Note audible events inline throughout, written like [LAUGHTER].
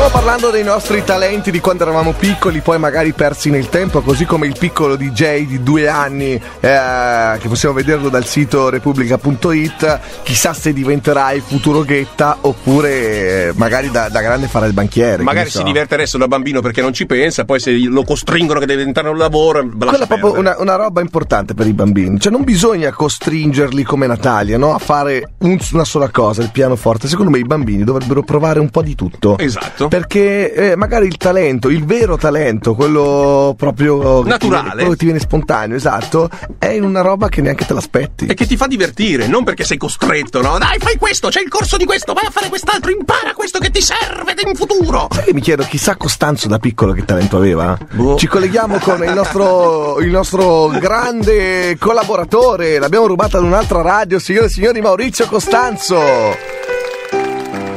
Stiamo parlando dei nostri talenti di quando eravamo piccoli, poi magari persi nel tempo, così come il piccolo DJ di due anni, eh, che possiamo vederlo dal sito repubblica.it. Chissà se diventerà il futuro Ghetta oppure eh, magari da, da grande farà il banchiere. Magari so. si diverte adesso da bambino perché non ci pensa, poi se lo costringono che deve diventare un lavoro, Quella è proprio una, una roba importante per i bambini. Cioè, non bisogna costringerli come Natalia, no? A fare un- una sola cosa, il pianoforte. Secondo me i bambini dovrebbero provare un po' di tutto. Esatto. Perché eh, magari il talento, il vero talento, quello proprio che ti Naturale. viene- quello che ti viene spontaneo, esatto, è in una roba che neanche te l'aspetti. E che ti fa divertire, non perché sei costretto, no? Dai, fai questo, c'è il corso di questo, vai a fare quest'altro, impara questo che ti serve in futuro. Sai che mi chiedo, chissà Costanzo da piccolo che talento aveva? Boh. Ci colleghiamo con il nostro, il nostro grande collaboratore, l'abbiamo rubato ad un'altra radio, signore e signori, Maurizio Costanzo.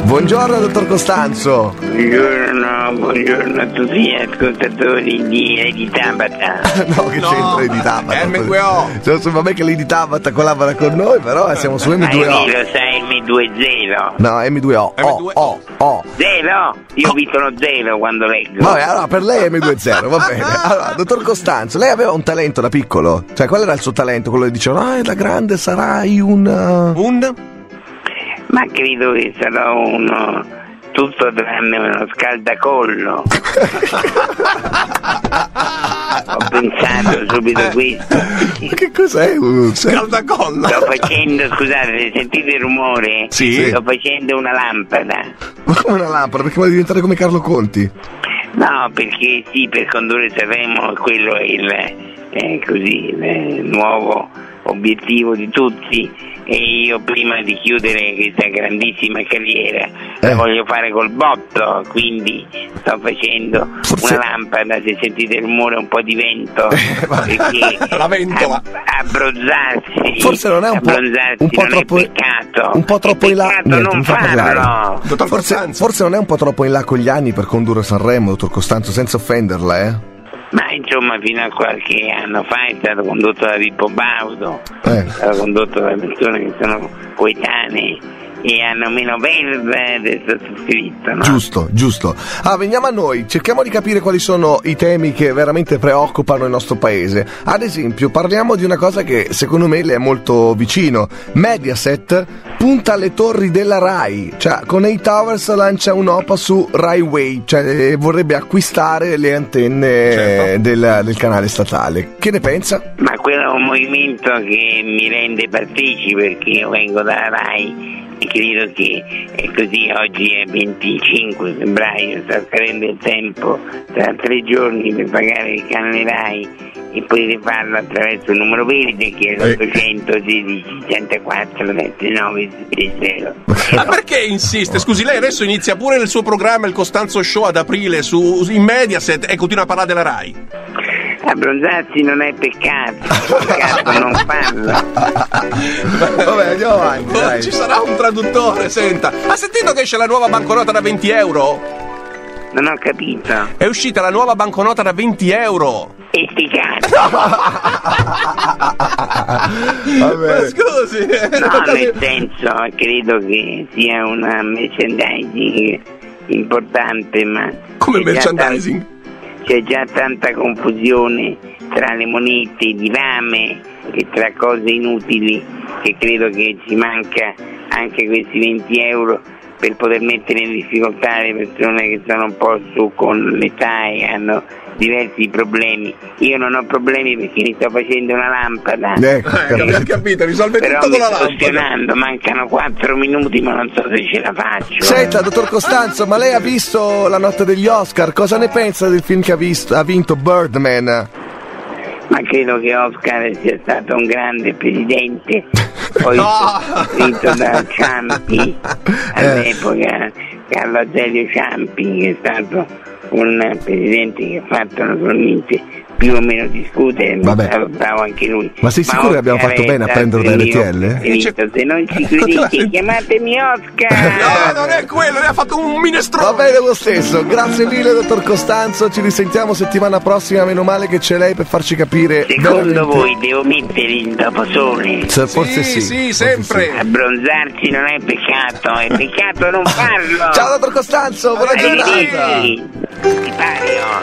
Buongiorno, dottor Costanzo. Buongiorno, buongiorno a tutti gli ascoltatori di Lady Tabata. [LAUGHS] No, che No, c'entra Lady Tabata? MQO. Cioè, so- vabbè che Lady Tabata collabora con noi, però eh, siamo su Ma M2O. lo sai M20? No, M2O. Oh, M2O. oh, oh. Zero? Io visto lo zero quando leggo. Vabbè, allora per lei è M20, va bene. [LAUGHS] Allora, dottor Costanzo, lei aveva un talento da piccolo? Cioè, qual era il suo talento? Quello che dicevano, ah, da grande sarai un... uh, Un? Ma credo che sarò uno tutto tranne uno scaldacollo. ho pensato subito questo. Ma che cos'è? un- cioè- Caldacollo. Sto facendo, scusate, sentite il rumore? Sì. Sto facendo una lampada. Ma come una lampada? Perché vuole diventare come Carlo Conti? No, perché sì, per condurre Sanremo quello è il, eh, così, il nuovo obiettivo di tutti e io prima di chiudere questa grandissima carriera Eh. la voglio fare col botto, quindi sto facendo Forse- una lampada, se sentite il rumore un po' di vento, [LAUGHS] Eh, perché [LAUGHS] La ventola. ab- abbronzarsi, Forse non è un po', un po' troppo, è peccato, un po' troppo in là. Niente, non farlo. Forse, forse non è un po' troppo in là con gli anni per condurre Sanremo, dottor Costanzo, senza offenderla, eh? Ma insomma fino a qualche anno fa è stato condotto da Pippo Baudo, Eh. è stato condotto da persone che sono coetanee e hanno meno verde del sottoscritto, no? Giusto, giusto. Ah, veniamo a noi, cerchiamo di capire quali sono i temi che veramente preoccupano il nostro paese. Ad esempio, parliamo di una cosa che secondo me le è molto vicino. Mediaset punta alle torri della RAI, cioè con A Towers lancia un'OPA su Rai Way, cioè eh, vorrebbe acquistare le antenne Certo. del, del canale statale. Che ne pensa? Ma quello è un movimento che mi rende partecipe perché io vengo dalla RAI credo che è così, oggi è 25 febbraio, sta scadendo il tempo, tra tre giorni per pagare il canale RAI e potete farlo attraverso il numero verde che è Eh. l'816 64 79 0. Ma perché insiste? Scusi, lei adesso inizia pure il suo programma, il Costanzo Show ad aprile su, in Mediaset e continua a parlare della RAI. Abbronzarsi non è peccato, [LAUGHS] peccato non farlo. Vabbè, andiamo avanti. Oh, dai. ci sarà un traduttore, senta. Ha sentito che esce la nuova banconota da 20 euro? Non ho capito. È uscita la nuova banconota da 20 euro. E sti cazzi. [LAUGHS] Va bene. Ma scusi. No, nel senso, credo che sia una merchandising importante, ma... Come merchandising? C'è già tanta confusione tra le monete di rame e tra cose inutili che credo che ci manca anche questi 20 euro per poter mettere in difficoltà le persone che sono un po' su con l'età e hanno diversi problemi. Io non ho problemi perché mi sto facendo una lampada. Ecco, Eh, capito. risolve Però tutto con la sto lampada. mancano 4 minuti ma non so se ce la faccio. Senta, dottor Costanzo, ma lei ha visto la notte degli Oscar? Cosa ne pensa del film che ha, visto, ha vinto Birdman? Ma credo che Oscar sia stato un grande presidente, poi [LAUGHS] No! scritto da Ciampi Eh. all'epoca, Carlo Azeglio Ciampi, che è stato un presidente che ha fatto naturalmente più o meno discutere, Vabbè. bravo anche lui. Ma sei sicuro che abbiamo fatto bene a prendere da RTL? Finito, se non ci [LAUGHS] credete chiamatemi Oscar! [LAUGHS] No, non è quello, ne ha fatto un minestrone. Va bene lo stesso, grazie mille dottor Costanzo, ci risentiamo settimana prossima, meno male che c'è lei per farci capire. Secondo veramente- voi devo mettere il doposole? Se- Forse sì. sì, forse sempre. Abbronzarsi non è peccato, è peccato non [LAUGHS] farlo! Ciao dottor Costanzo, buona giornata. Party on. Uh,